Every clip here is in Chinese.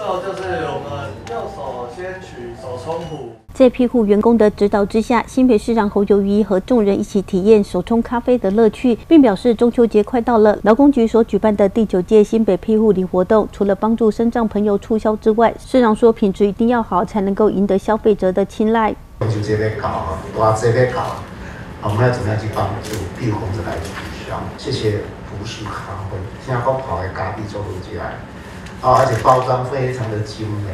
这就是我们右手先取手冲壶。在庇护员工的指导之下，新北市长侯友谊和众人一起体验手冲咖啡的乐趣，并表示中秋节快到了，劳工局所举办的第九届新北庇护礼活动，除了帮助身障朋友促销之外，市长说品质一定要好，才能够赢得消费者的青睐。中秋节在搞，大节在搞，我们要怎么样去帮助庇护工者来促销？谢谢福士咖啡，现在刚跑的咖啡做回来，啊，而且包装非常的精美。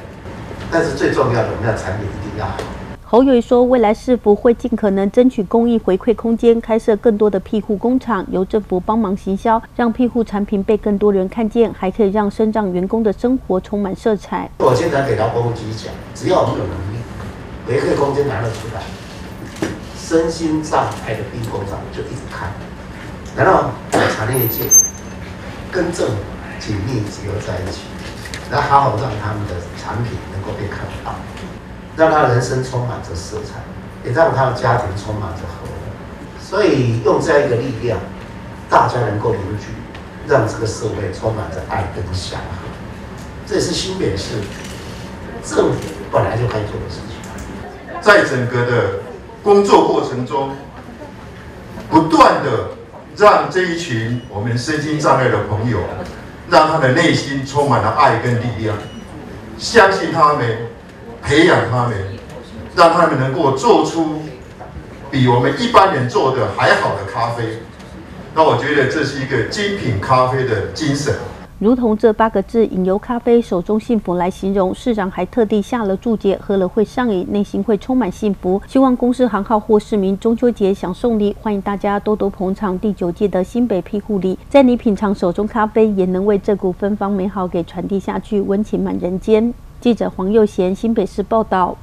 但是最重要的，我们的产品一定要好。侯友谊说，未来市府会尽可能争取公益回馈空间，开设更多的庇护工厂，由政府帮忙行销，让庇护产品被更多人看见，还可以让身障员工的生活充满色彩。我经常给劳工局讲，只要我们有能力，回馈空间拿得出来，身心障碍的庇护工厂就一直开，然后产业界跟政府紧密结合在一起。来好好让他们的产品能够被看到，让他人生充满着色彩，也让他的家庭充满着和睦。所以用这样一个力量，大家能够凝聚，让这个社会充满着爱跟祥和。这也是新北市政府本来就该做的事情。在整个的工作过程中，不断的让这一群我们身心障碍的朋友。让他的内心充满了爱跟力量，相信他们，培养他们，让他们能够做出比我们一般人做的还好的咖啡。那我觉得这是一个精品咖啡的精神。如同这八个字“饮油咖啡，手中幸福”来形容，市长还特地下了注解，喝了会上瘾，内心会充满幸福。希望公司行号或市民中秋节想送礼，欢迎大家多多捧场第九届的新北庇护礼，在你品尝手中咖啡，也能为这股芬芳美好给传递下去，温情满人间。记者黄佑贤新北市报道。